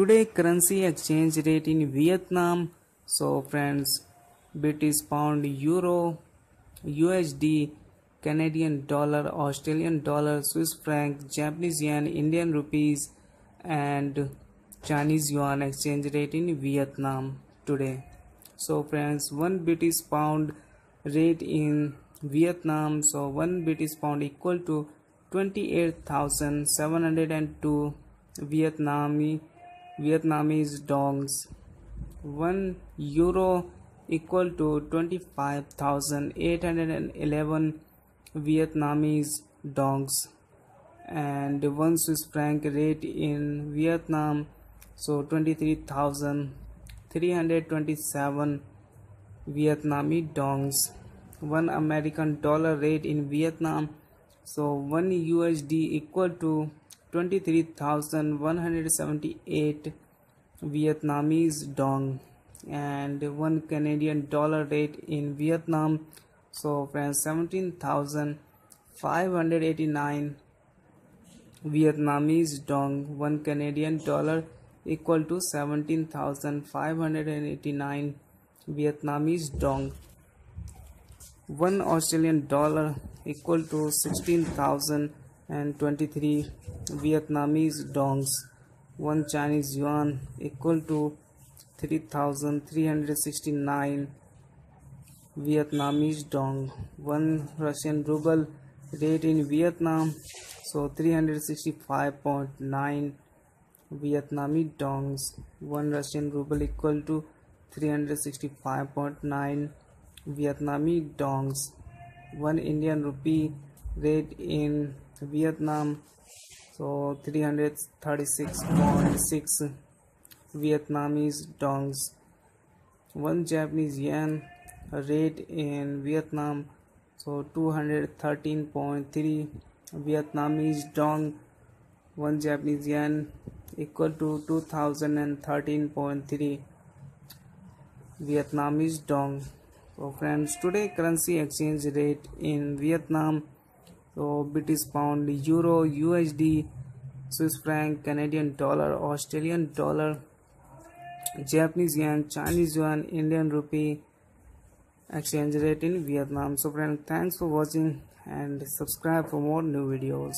Today currency exchange rate in Vietnam. So friends, British pound, euro, USD, Canadian dollar, Australian dollar, Swiss franc, Japanese yen, Indian rupees, and Chinese yuan exchange rate in Vietnam today. So friends, one British pound rate in Vietnam. So one British pound equal to 28,702 Vietnamese Vietnamese dongs. 1 euro equal to 25,811 Vietnamese dongs and 1 Swiss franc rate in Vietnam so 23,327 Vietnamese dongs 1 American dollar rate in Vietnam so 1 USD equal to 23,178 Vietnamese dong and 1 Canadian dollar rate in Vietnam. So friends 17,589 Vietnamese dong 1 Canadian dollar equal to 17,589 Vietnamese dong 1 Australian dollar equal to 16,000 and 23 Vietnamese dongs. 1 Chinese yuan equal to 3369 Vietnamese dong. 1 Russian ruble rate in Vietnam so 365.9 Vietnamese dongs. 1 Russian ruble equal to 365.9 Vietnamese dongs. 1 Indian rupee rate in Vietnam. So 336.6 Vietnamese dongs 1 Japanese yen rate in Vietnam. So 213.3 Vietnamese dong. 1 Japanese yen equal to 2013.3 Vietnamese dong. So friends today currency exchange rate in Vietnam so British pound, euro, USD, Swiss franc, Canadian dollar, Australian dollar, Japanese yen, Chinese yuan, Indian rupee exchange rate in Vietnam. So friends, thanks for watching and subscribe for more new videos.